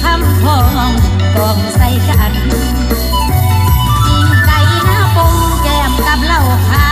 คำพองกองใส่กันกินไก่หน้าปูแก้มกับเหล้าขาว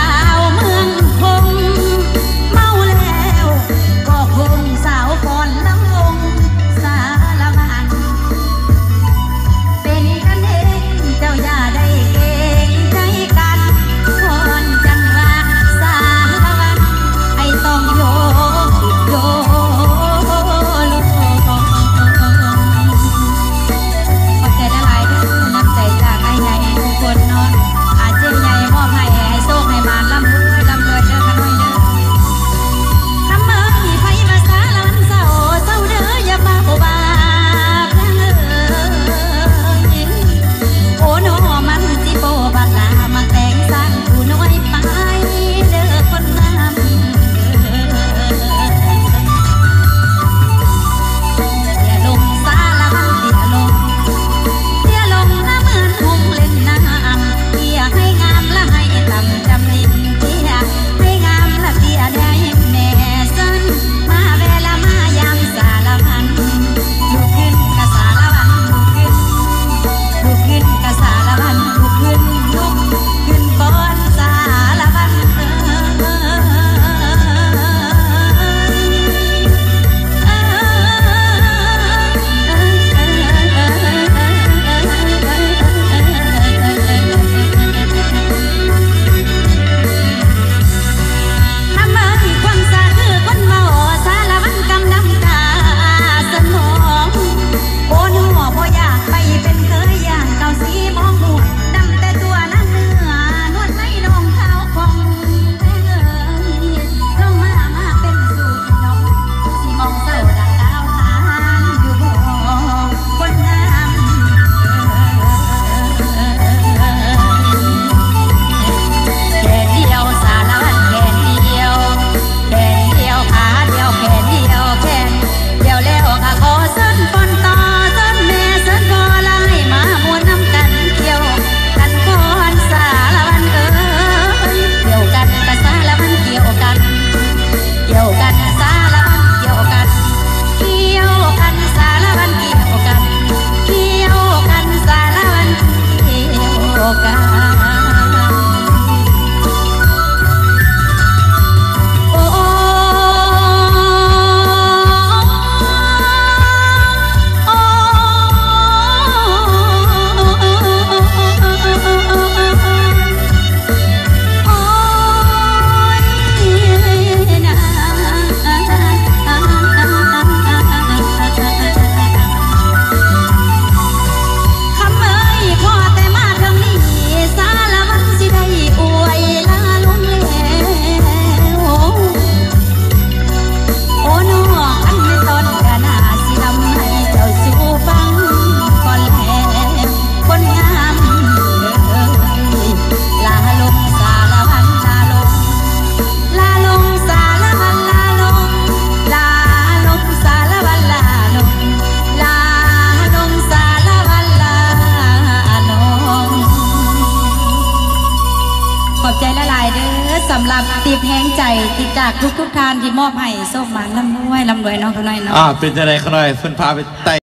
สำหรับตีแพงใจที่จากทุกทุกทานที่มอบให้โชคหมานลำรวยลำรวยเน้องเขาหน่อยเนาะ อ่าเป็นจะไรขน่อยเพิ่นพาไปไต่